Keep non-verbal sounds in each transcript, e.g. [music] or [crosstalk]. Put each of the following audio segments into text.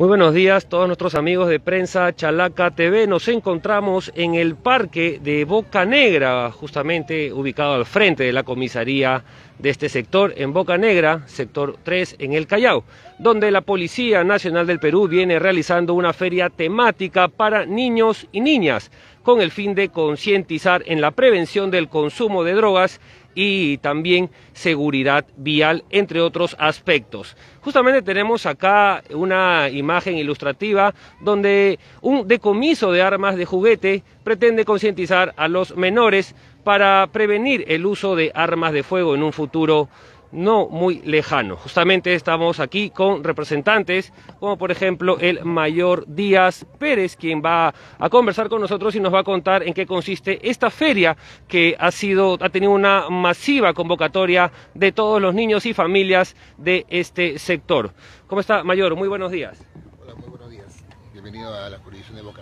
Muy buenos días, todos nuestros amigos de prensa Chalaca TV. Nos encontramos en el parque de Boca Negra, justamente ubicado al frente de la comisaría de este sector, en Boca Negra, sector 3, en el Callao, donde la Policía Nacional del Perú viene realizando una feria temática para niños y niñas, con el fin de concientizar en la prevención del consumo de drogas y también seguridad vial, entre otros aspectos. Justamente tenemos acá una imagen ilustrativa donde un decomiso de armas de juguete pretende concientizar a los menores para prevenir el uso de armas de fuego en un futuro no muy lejano. Justamente estamos aquí con representantes como por ejemplo el mayor Díaz Pérez, quien va a conversar con nosotros y nos va a contar en qué consiste esta feria que ha sido ha tenido una masiva convocatoria de todos los niños y familias de este sector. ¿Cómo está, mayor? Muy buenos días. Hola, muy buenos días. Bienvenido a la jurisdicción de Boca.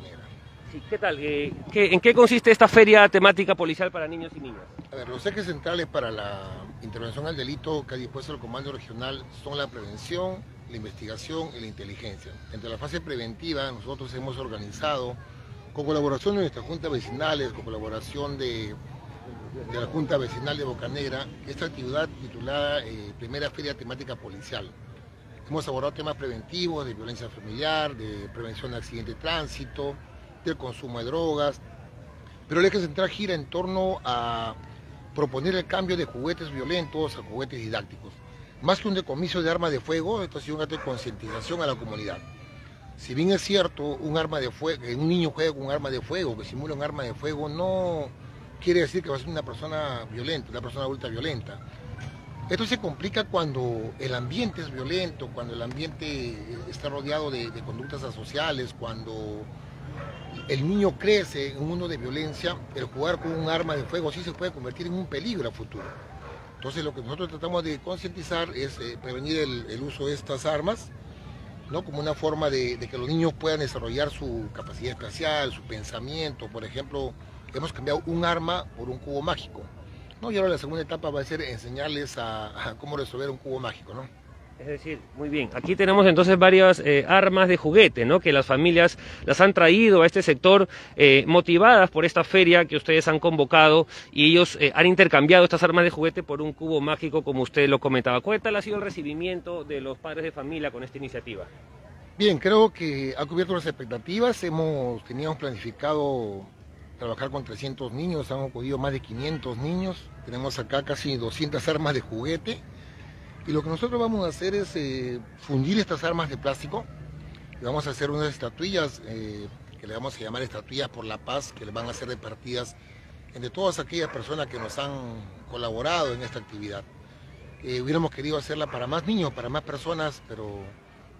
¿Qué tal? Eh, ¿qué- ¿En qué consiste esta feria temática policial para niños y niñas? Los ejes centrales para la intervención al delito que ha dispuesto el Comando Regional son la prevención, la investigación y la inteligencia. Entre la fase preventiva, nosotros hemos organizado, con colaboración de nuestras juntas vecinales, con colaboración de, la Junta Vecinal de Boca Negra, esta actividad titulada eh, Primera Feria Temática Policial. Hemos abordado temas preventivos de violencia familiar, de prevención de accidente de tránsito, del consumo de drogas, pero el eje central gira en torno a proponer el cambio de juguetes violentos a juguetes didácticos. Más que un decomiso de armas de fuego, esto ha sido un acto de concientización a la comunidad. Si bien es cierto, un arma de fuego, que un niño juega con un arma de fuego, que simula un arma de fuego, no quiere decir que va a ser una persona violenta, una persona adulta violenta. Esto se complica cuando el ambiente es violento, cuando el ambiente está rodeado de, de conductas asociales, cuando el niño crece en un mundo de violencia, el jugar con un arma de fuego sí se puede convertir en un peligro a futuro. Entonces lo que nosotros tratamos de concientizar es eh, prevenir el, uso de estas armas, ¿no? como una forma de, de que los niños puedan desarrollar su capacidad espacial, su pensamiento. Por ejemplo, hemos cambiado un arma por un cubo mágico. ¿no? Y ahora la segunda etapa va a ser enseñarles a, a cómo resolver un cubo mágico. ¿no? Es decir, muy bien, aquí tenemos entonces varias eh, armas de juguete, ¿no? Que las familias las han traído a este sector eh, motivadas por esta feria que ustedes han convocado y ellos eh, han intercambiado estas armas de juguete por un cubo mágico, como usted lo comentaba. ¿Cuál ha sido el recibimiento de los padres de familia con esta iniciativa? Bien, creo que ha cubierto las expectativas. Hemos, teníamos planificado trabajar con 300 niños, han acudido más de 500 niños. Tenemos acá casi 200 armas de juguete. Y lo que nosotros vamos a hacer es eh, fundir estas armas de plástico. Y vamos a hacer unas estatuillas eh, que le vamos a llamar estatuillas por la paz, que le van a ser repartidas entre todas aquellas personas que nos han colaborado en esta actividad. Eh, hubiéramos querido hacerla para más niños, para más personas, pero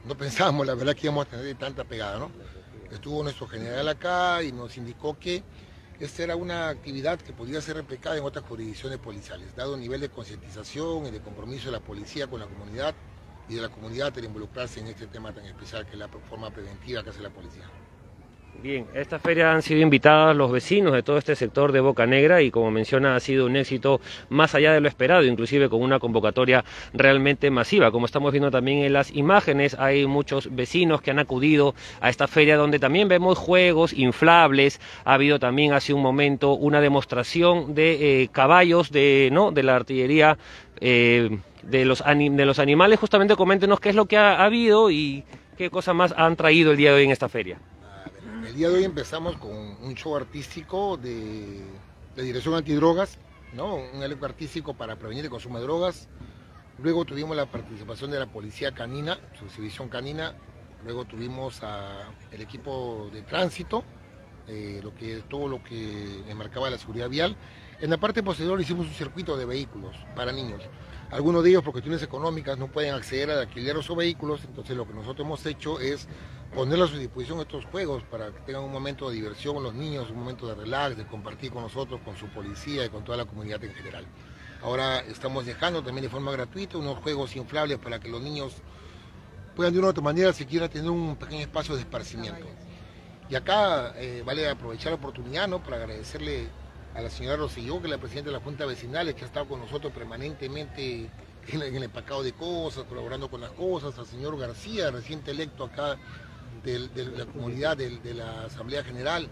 no [laughs] pensábamos la verdad que íbamos a tener tanta pegada, ¿no? Estuvo nuestro general acá y nos indicó que esta era una actividad que podía ser replicada en otras jurisdicciones policiales, dado el nivel de concientización y de compromiso de la policía con la comunidad y de la comunidad al involucrarse en este tema tan especial que es la forma preventiva que hace la policía. Bien, a esta feria han sido invitados los vecinos de todo este sector de Boca Negra y como menciona ha sido un éxito más allá de lo esperado, inclusive con una convocatoria realmente masiva. Como estamos viendo también en las imágenes, hay muchos vecinos que han acudido a esta feria donde también vemos juegos inflables. Ha habido también hace un momento una demostración de eh, caballos de, ¿no? de la artillería. eh, de los, anim- de los animales, justamente coméntenos qué es lo que ha, ha habido y qué cosas más han traído el día de hoy en esta feria. A día de hoy empezamos con un show artístico de, de dirección antidrogas, ¿no? un elenco artístico para prevenir el consumo de drogas. Luego tuvimos la participación de la policía canina, su exhibición canina. Luego tuvimos a el equipo de tránsito, eh, lo que, todo lo que enmarcaba la seguridad vial. En la parte posterior hicimos un circuito de vehículos para niños. Algunos de ellos por cuestiones económicas no pueden acceder al alquiler de esos vehículos, entonces lo que nosotros hemos hecho es poner a su disposición estos juegos para que tengan un momento de diversión los niños, un momento de relax, de compartir con nosotros, con su policía y con toda la comunidad en general. Ahora estamos dejando también de forma gratuita unos juegos inflables para que los niños puedan de una u otra manera siquiera tener un pequeño espacio de esparcimiento. Y acá eh, vale aprovechar la oportunidad ¿no? para agradecerle a la señora Roselló, que es la presidenta de la Junta Vecinal, que ha estado con nosotros permanentemente en, en el empacado de cosas, colaborando con las cosas, al señor García, reciente electo acá de, la comunidad de, la Asamblea General,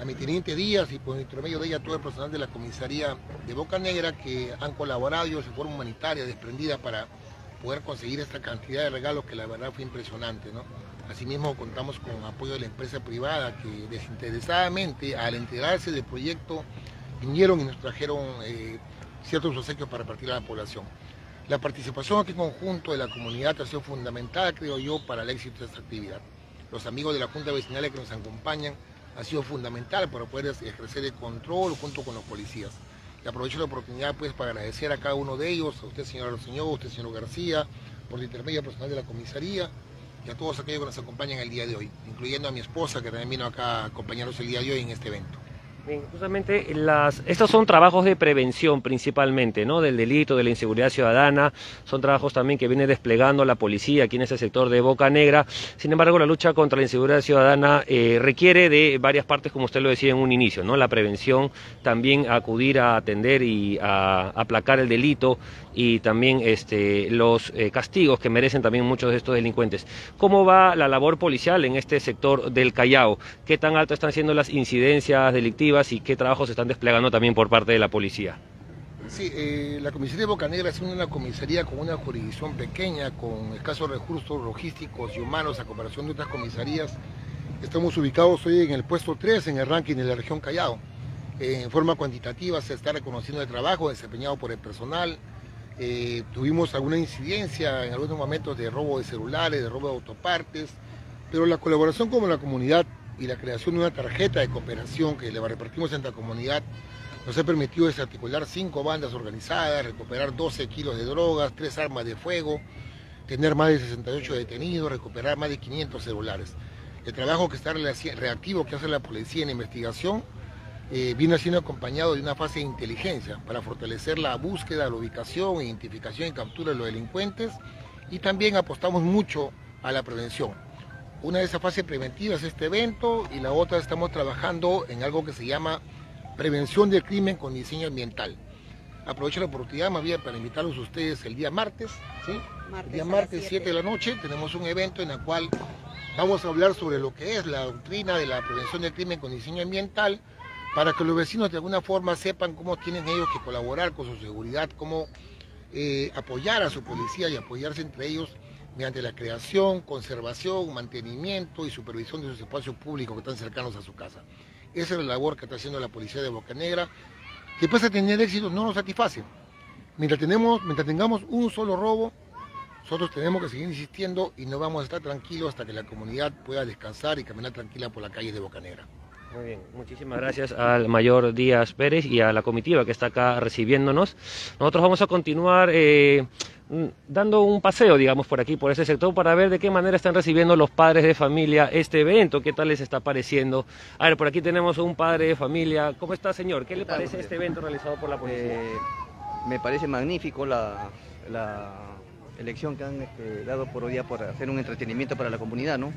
a mi teniente Díaz y por intermedio de ella todo el personal de la comisaría de Boca Negra que han colaborado de forma humanitaria, desprendida para poder conseguir esta cantidad de regalos que la verdad fue impresionante. ¿no? Asimismo contamos con apoyo de la empresa privada que desinteresadamente al enterarse del proyecto vinieron y nos trajeron eh, ciertos obsequios para repartir a la población. La participación aquí en conjunto de la comunidad ha sido fundamental, creo yo, para el éxito de esta actividad. Los amigos de la Junta Vecinal que nos acompañan ha sido fundamental para poder ejercer el control junto con los policías. Y aprovecho la oportunidad pues para agradecer a cada uno de ellos, a usted señor Arroseño, a usted señor García, por el intermedio personal de la comisaría y a todos aquellos que nos acompañan el día de hoy, incluyendo a mi esposa que también vino acá a acompañarnos el día de hoy en este evento justamente las, estos son trabajos de prevención principalmente, ¿no? Del delito, de la inseguridad ciudadana, son trabajos también que viene desplegando la policía aquí en ese sector de Boca Negra. Sin embargo, la lucha contra la inseguridad ciudadana eh, requiere de varias partes, como usted lo decía en un inicio, ¿no? La prevención, también acudir a atender y a aplacar el delito y también este, los eh, castigos que merecen también muchos de estos delincuentes. ¿Cómo va la labor policial en este sector del Callao? ¿Qué tan alto están siendo las incidencias delictivas y qué trabajos se están desplegando también por parte de la policía? Sí, eh, la comisaría de Bocanegra es una comisaría con una jurisdicción pequeña, con escasos recursos logísticos y humanos a comparación de otras comisarías. Estamos ubicados hoy en el puesto 3 en el ranking de la región Callao. en forma cuantitativa se está reconociendo el trabajo desempeñado por el personal, eh, tuvimos alguna incidencia en algunos momentos de robo de celulares, de robo de autopartes, pero la colaboración con la comunidad y la creación de una tarjeta de cooperación que le repartimos en la comunidad nos ha permitido desarticular cinco bandas organizadas, recuperar 12 kilos de drogas, tres armas de fuego, tener más de 68 detenidos, recuperar más de 500 celulares. El trabajo que está reactivo que hace la policía en investigación eh, viene siendo acompañado de una fase de inteligencia para fortalecer la búsqueda, la ubicación, identificación y captura de los delincuentes y también apostamos mucho a la prevención. Una de esas fases preventivas es este evento y la otra estamos trabajando en algo que se llama prevención del crimen con diseño ambiental. Aprovecho la oportunidad más bien para invitarlos a ustedes el día martes, ¿sí? el día martes 7 de la noche tenemos un evento en el cual vamos a hablar sobre lo que es la doctrina de la prevención del crimen con diseño ambiental, para que los vecinos de alguna forma sepan cómo tienen ellos que colaborar con su seguridad, cómo eh, apoyar a su policía y apoyarse entre ellos mediante la creación, conservación, mantenimiento y supervisión de sus espacios públicos que están cercanos a su casa. Esa es la labor que está haciendo la policía de Boca Negra, que pese a tener éxito no nos satisface. Mientras, tenemos, mientras tengamos un solo robo, nosotros tenemos que seguir insistiendo y no vamos a estar tranquilos hasta que la comunidad pueda descansar y caminar tranquila por la calle de Boca Negra. Muy bien, muchísimas gracias al mayor Díaz Pérez y a la comitiva que está acá recibiéndonos. Nosotros vamos a continuar eh, mm, dando un paseo, digamos, por aquí, por ese sector, para ver de qué manera están recibiendo los padres de familia este evento, qué tal les está pareciendo. A ver, por aquí tenemos un padre de familia. ¿Cómo está, señor? ¿Qué le parece este evento realizado por la policía? Eh, me parece magnífico la elección que han este, dado por hoy día por hacer un entretenimiento para la comunidad, ¿no?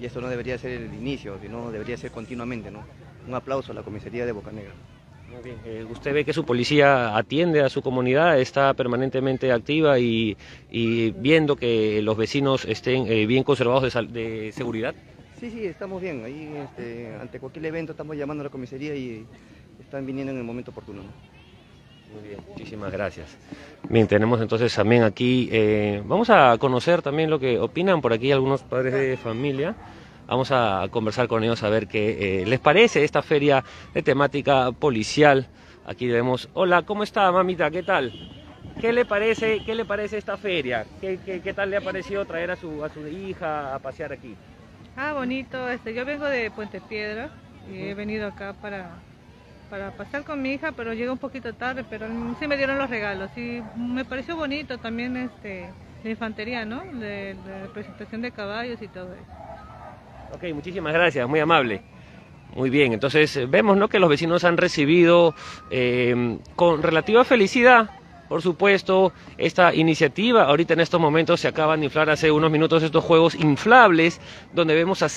Y esto no debería ser el inicio, sino debería ser continuamente, ¿no? Un aplauso a la comisaría de Boca Negra. Muy bien. Eh, usted ve que su policía atiende a su comunidad, está permanentemente activa y, viendo que los vecinos estén eh, bien conservados de, seguridad. Sí, sí, estamos bien. Ahí, este, ante cualquier evento, estamos llamando a la comisaría y están viniendo en el momento oportuno. Muy bien, muchísimas gracias. Bien, tenemos entonces también aquí, eh, vamos a conocer también lo que opinan por aquí algunos padres de familia. Vamos a conversar con ellos a ver qué eh, les parece esta feria de temática policial. Aquí vemos, hola, ¿cómo está mamita? ¿Qué tal? ¿Qué le parece, qué le parece esta feria? ¿Qué, qué, tal le ha parecido traer a su, a su hija a pasear aquí? Ah, bonito. Este, yo vengo de Puente Piedra y he venido acá para para pasar con mi hija, pero llega un poquito tarde, pero sí me dieron los regalos y me pareció bonito también este la infantería, ¿no? De, la presentación de caballos y todo eso. Ok, muchísimas gracias, muy amable. Muy bien, entonces vemos ¿no? que los vecinos han recibido eh, con relativa felicidad por supuesto, esta iniciativa. Ahorita en estos momentos se acaban de inflar hace unos minutos estos juegos inflables, donde vemos a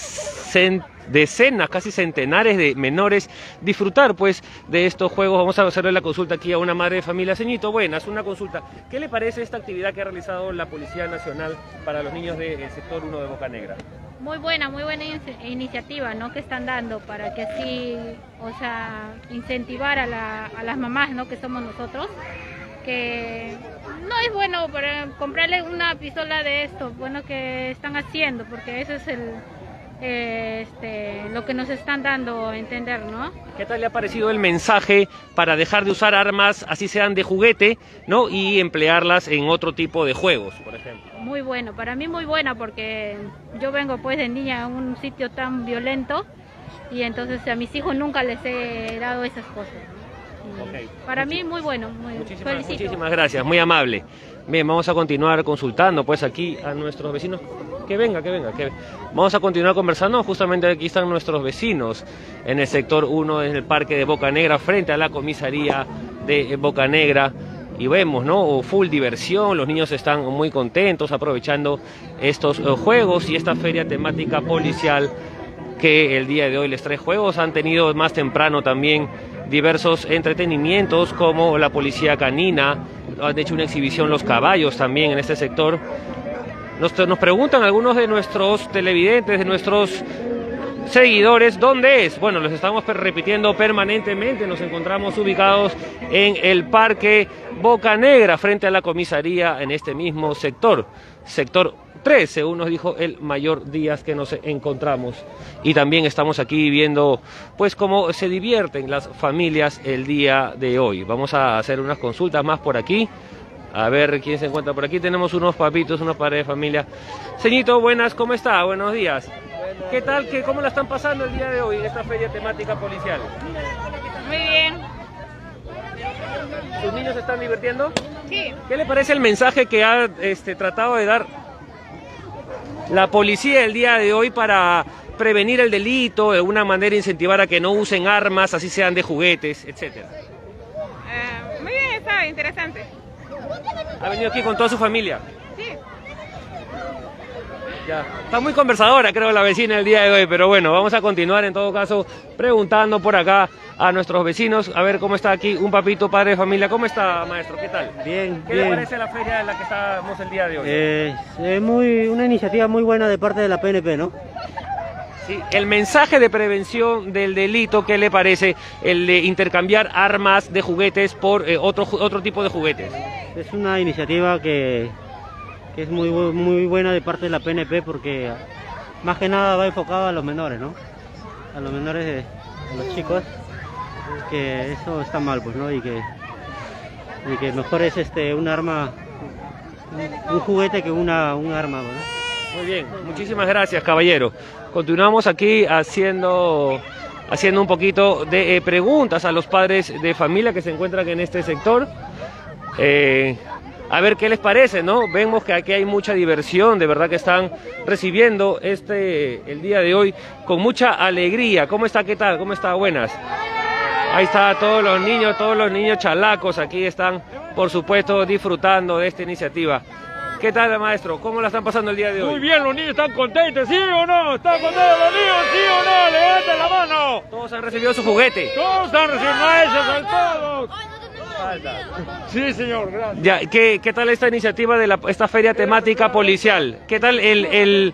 decenas, casi centenares de menores disfrutar pues de estos juegos. Vamos a hacerle la consulta aquí a una madre de familia. Ceñito, buenas, una consulta. ¿Qué le parece esta actividad que ha realizado la Policía Nacional para los niños del sector 1 de Boca Negra? Muy buena, muy buena iniciativa, ¿no? Que están dando para que sí, o sea, incentivar a, las mamás, ¿no? Que somos nosotros, que no es bueno para comprarle una pistola de esto, bueno que están haciendo, porque eso es el, este, lo que nos están dando a entender, ¿no? ¿Qué tal le ha parecido el mensaje para dejar de usar armas, así sean de juguete, ¿no? Y emplearlas en otro tipo de juegos, por ejemplo. Muy bueno, para mí muy buena porque yo vengo pues de niña a un sitio tan violento y entonces a mis hijos nunca les he dado esas cosas. Para mí muy bueno, muy muchísimas, muchísimas gracias, muy amable. Bien, vamos a continuar consultando pues aquí a nuestros vecinos. Que venga, que venga, que Vamos a continuar conversando, justamente aquí están nuestros vecinos en el sector 1, en el parque de Boca Negra, frente a la comisaría de Boca Negra. Y vemos, ¿no? Full diversión, los niños están muy contentos aprovechando estos eh, juegos y esta feria temática policial que el día de hoy les trae juegos. Han tenido más temprano también diversos entretenimientos como la policía canina, han hecho una exhibición los caballos también en este sector. Nos, nos preguntan algunos de nuestros televidentes, de nuestros seguidores, ¿dónde es? Bueno, los estamos repitiendo permanentemente, nos encontramos ubicados en el Parque Boca Negra, frente a la comisaría en este mismo sector, sector 3, según nos dijo el mayor Díaz que nos encontramos. Y también estamos aquí viendo pues cómo se divierten las familias el día de hoy. Vamos a hacer unas consultas más por aquí. A ver quién se encuentra por aquí. Tenemos unos papitos, unos padres de familia. Señito, buenas, ¿cómo está? Buenos días. ¿Qué tal? ¿Qué, ¿Cómo la están pasando el día de hoy en esta feria temática policial? Muy bien. ¿Sus niños se están divirtiendo? Sí. ¿Qué le parece el mensaje que ha este, tratado de dar la policía el día de hoy para prevenir el delito, de una manera incentivar a que no usen armas, así sean de juguetes, etcétera. Eh, muy bien, está interesante. ¿Ha venido aquí con toda su familia? Ya. Está muy conversadora, creo, la vecina el día de hoy, pero bueno, vamos a continuar en todo caso preguntando por acá a nuestros vecinos, a ver cómo está aquí un papito, padre de familia. ¿Cómo está, maestro? ¿Qué tal? Bien, ¿Qué bien. le parece la feria en la que estamos el día de hoy? Eh, es muy, una iniciativa muy buena de parte de la PNP, ¿no? Sí, el mensaje de prevención del delito, ¿qué le parece? El de intercambiar armas de juguetes por eh, otro, otro tipo de juguetes. Es una iniciativa que, que es muy, muy buena de parte de la PNP porque más que nada va enfocado a los menores, ¿no? A los menores, a los chicos que eso está mal, pues, ¿no? Y que, y que mejor es este, un arma, un, juguete que una, un arma, ¿no? Muy bien, muchísimas gracias, caballero. Continuamos aquí haciendo, haciendo un poquito de eh, preguntas a los padres de familia que se encuentran en este sector. Eh, a ver qué les parece, ¿no? Vemos que aquí hay mucha diversión, de verdad que están recibiendo este el día de hoy con mucha alegría. ¿Cómo está? ¿Qué tal? ¿Cómo está? Buenas. Ahí está todos los niños, todos los niños chalacos aquí están, por supuesto, disfrutando de esta iniciativa. ¿Qué tal, maestro? ¿Cómo la están pasando el día de hoy? Muy bien, los niños están contentos, ¿sí o no? ¿Están contentos los niños, sí o no? ¡Levanten la mano! Todos han recibido su juguete. Todos han recibido maestros, a Sí, señor, gracias. Ya, ¿qué, ¿Qué tal esta iniciativa de la, esta feria temática policial? ¿Qué tal el, el,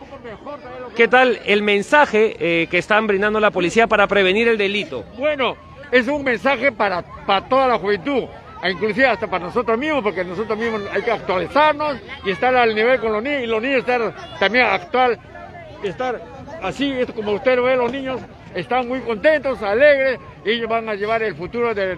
qué tal el mensaje eh, que están brindando la policía para prevenir el delito? Bueno, es un mensaje para, para toda la juventud, e inclusive hasta para nosotros mismos, porque nosotros mismos hay que actualizarnos y estar al nivel con los niños, y los niños estar también actual, estar así, como usted ve, los niños están muy contentos, alegres, y ellos van a llevar el futuro de,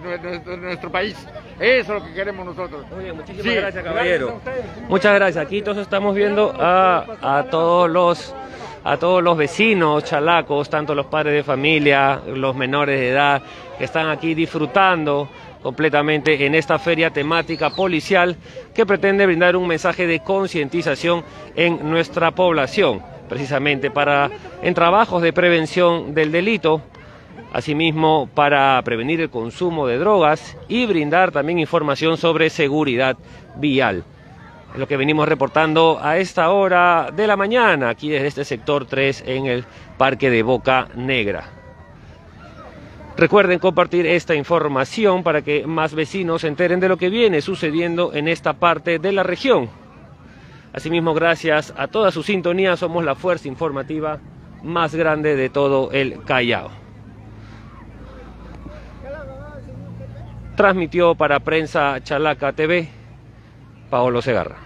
nuestro país. Eso es lo que queremos nosotros. Muy bien, muchísimas gracias, caballero. Muchas gracias. Aquí todos estamos viendo a, a todos los a todos los vecinos chalacos, tanto los padres de familia, los menores de edad, que están aquí disfrutando completamente en esta feria temática policial que pretende brindar un mensaje de concientización en nuestra población, precisamente para en trabajos de prevención del delito, asimismo para prevenir el consumo de drogas y brindar también información sobre seguridad vial lo que venimos reportando a esta hora de la mañana, aquí desde este sector 3 en el Parque de Boca Negra. Recuerden compartir esta información para que más vecinos se enteren de lo que viene sucediendo en esta parte de la región. Asimismo, gracias a toda su sintonía, somos la fuerza informativa más grande de todo el Callao. Transmitió para Prensa Chalaca TV Paolo Segarra.